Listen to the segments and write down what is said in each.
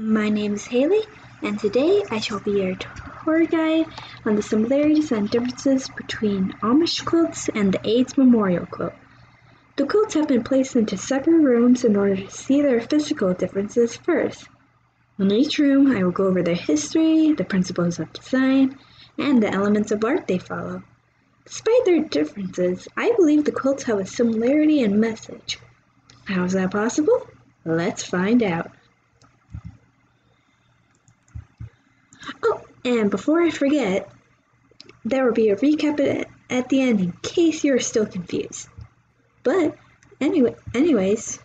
My name is Haley, and today I shall be your tour guide on the similarities and differences between Amish quilts and the AIDS Memorial Quilt. The quilts have been placed into separate rooms in order to see their physical differences first. In each room, I will go over their history, the principles of design, and the elements of art they follow. Despite their differences, I believe the quilts have a similarity in message. How is that possible? Let's find out. Oh, and before I forget, there will be a recap at, the end in case you're still confused. But anyway, anyways,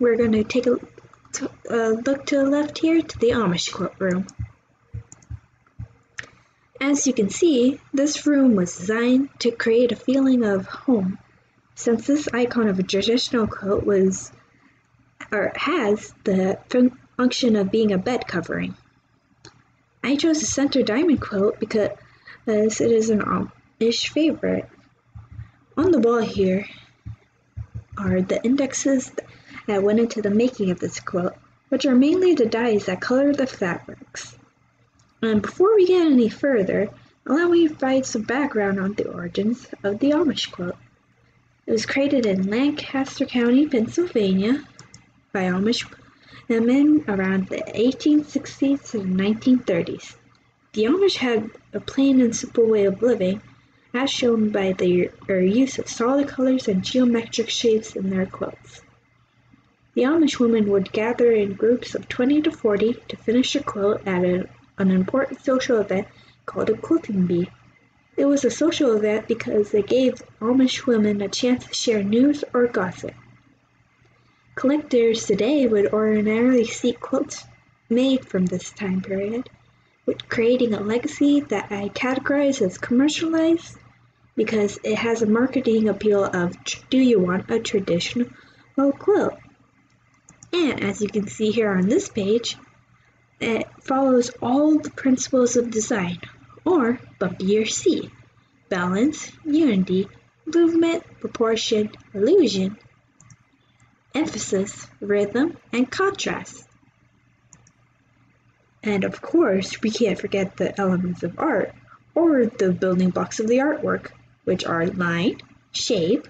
we're going to take a look to the left here to the Amish quilt room. As you can see, this room was designed to create a feeling of home. Since this icon of a traditional quilt was or has the function of being a bed covering. I chose the center diamond quilt because it is an Amish favorite. On the wall here are the indexes that went into the making of this quilt, which are mainly the dyes that color the fabrics. And before we get any further, allow me to provide some background on the origins of the Amish quilt. It was created in Lancaster County, Pennsylvania by Amish women around the 1860s to the 1930s. The Amish had a plain and simple way of living, as shown by their use of solid colors and geometric shapes in their quilts. The Amish women would gather in groups of 20 to 40 to finish a quilt at an important social event called a quilting bee. It was a social event because it gave Amish women a chance to share news or gossip. Collectors today would ordinarily seek quilts made from this time period, with creating a legacy that I categorize as commercialized because it has a marketing appeal of do you want a traditional quilt? And as you can see here on this page, it follows all the principles of design, or BUMPY balance, unity, movement, proportion, illusion, emphasis, rhythm, and contrast. And of course, we can't forget the elements of art, or the building blocks of the artwork, which are line, shape,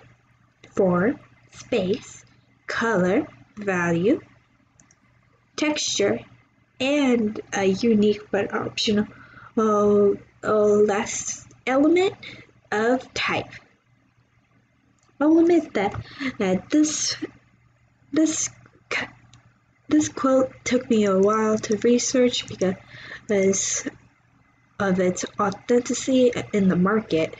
form, space, color, value, texture, and a unique but optional uh, last element of type. I'll admit that, that this this this quote took me a while to research because of its authenticity in the market.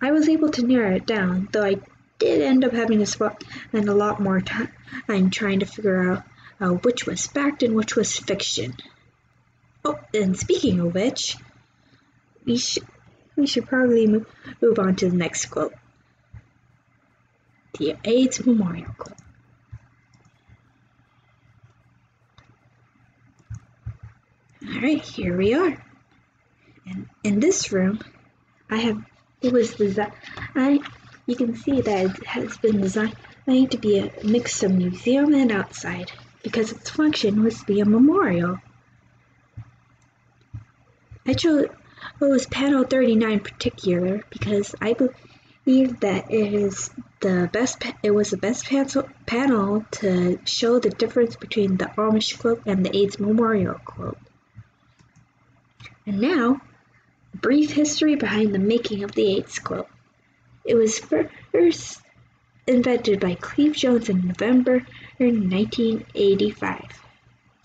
I was able to narrow it down, though I did end up having to spend a lot more time trying to figure out uh, which was fact and which was fiction. Oh, and speaking of which, we should we should probably move on to the next quote. The AIDS Memorial Quilt. Alright, here we are. And in this room, I have, it was designed, I you can see that it has been designed to be a mix of museum and outside because its function was to be a memorial. I chose panel 39 in particular because I believe that it is the best it was the best pencil, panel to show the difference between the Amish quilt and the AIDS Memorial quilt. And now, a brief history behind the making of the AIDS quilt. It was first invented by Cleve Jones in November 1985.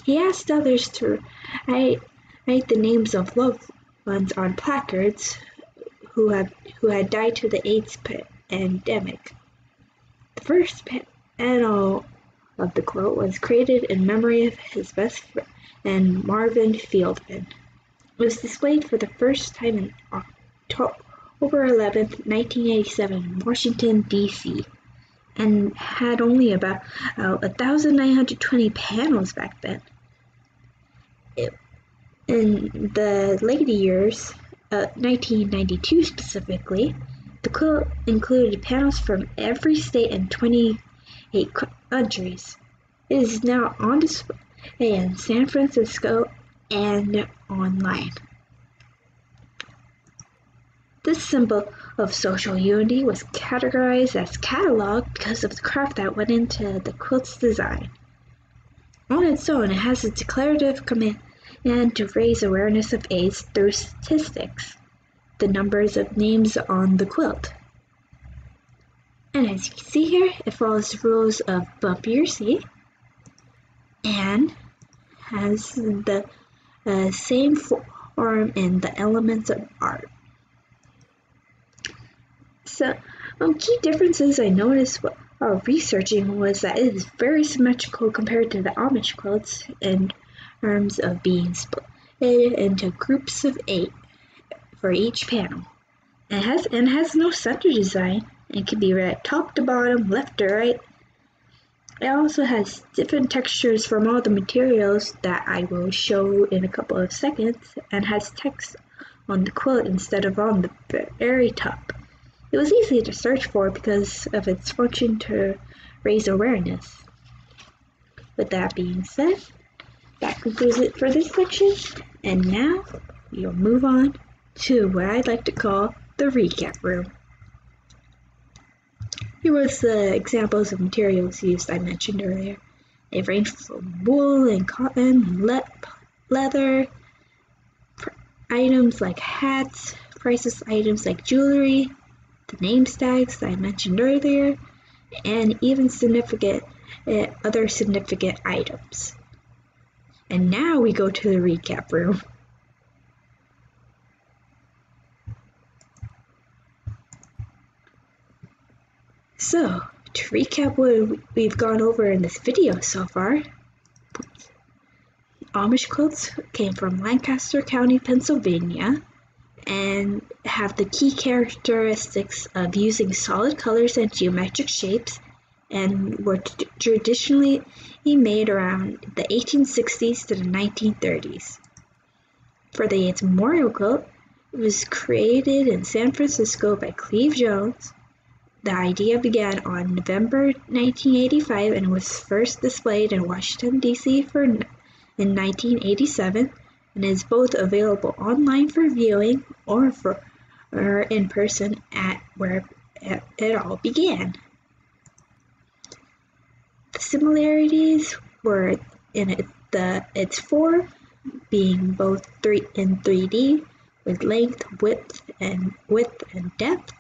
He asked others to write, write the names of loved ones on placards who had, who had died to the AIDS pandemic. The first panel of the quote was created in memory of his best friend and Marvin Feldman. It was displayed for the first time in October October 11, 1987, in Washington, D.C., and had only about uh, 1,920 panels back then. It, in the later years, uh, 1992 specifically, the quilt included panels from every state and 28 countries. It is now on display in San Francisco and online. This symbol of social unity was categorized as catalog because of the craft that went into the quilt's design. On its own, it has a declarative command to raise awareness of AIDS through statistics, the numbers of names on the quilt. And as you can see here, it follows the rules of Bump Your Seat and has the uh, same form and the elements of art. So, um, key differences I noticed while researching was that it is very symmetrical compared to the Amish quilts in terms of being split into groups of eight for each panel. It has and has no center design and can be read top to bottom, left to right. It also has different textures from all the materials that I will show in a couple of seconds and has text on the quilt instead of on the very top. It was easy to search for because of its function to raise awareness. With that being said, that concludes it for this section, and now you'll move on to what I'd like to call the recap room. Here was the examples of materials used I mentioned earlier. They range from wool and cotton, le- leather, items like hats, priceless items like jewelry, the name tags I mentioned earlier, and even significant uh, other significant items. And now we go to the recap room. So, to recap what we've gone over in this video so far, Amish quilts came from Lancaster County, Pennsylvania, and have the key characteristics of using solid colors and geometric shapes and were t- traditionally made around the 1860s to the 1930s. For the AIDS Memorial Quilt, it was created in San Francisco by Cleve Jones. The idea began on November 1985 and was first displayed in Washington, D.C. For, in 1987 and is both available online for viewing or for or in person at where it all began. Similarities were in it, the its four being both three in 3D with length, width, and width and depth.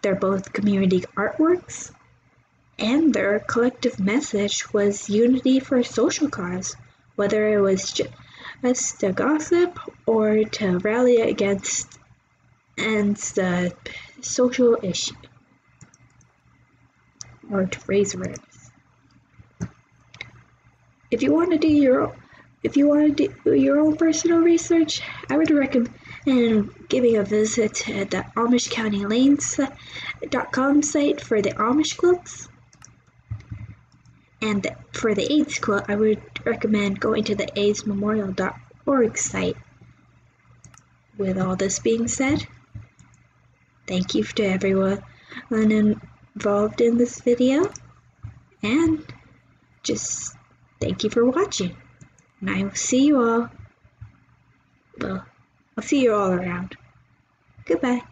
They're both community artworks, and their collective message was unity for a social cause, whether it was just to gossip or to rally against and the social issue or to raise awareness. If you want to do your if you want to do your own personal research, I would recommend um, giving a visit to the Amish Country Lanes.com site for the Amish quilts. And for the AIDS quilt, I would recommend going to the AIDSmemorial.org site. With all this being said, thank you to everyone involved in this video, and just thank you for watching. And I will see you all, well, I'll see you all around. Goodbye.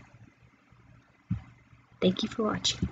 Thank you for watching.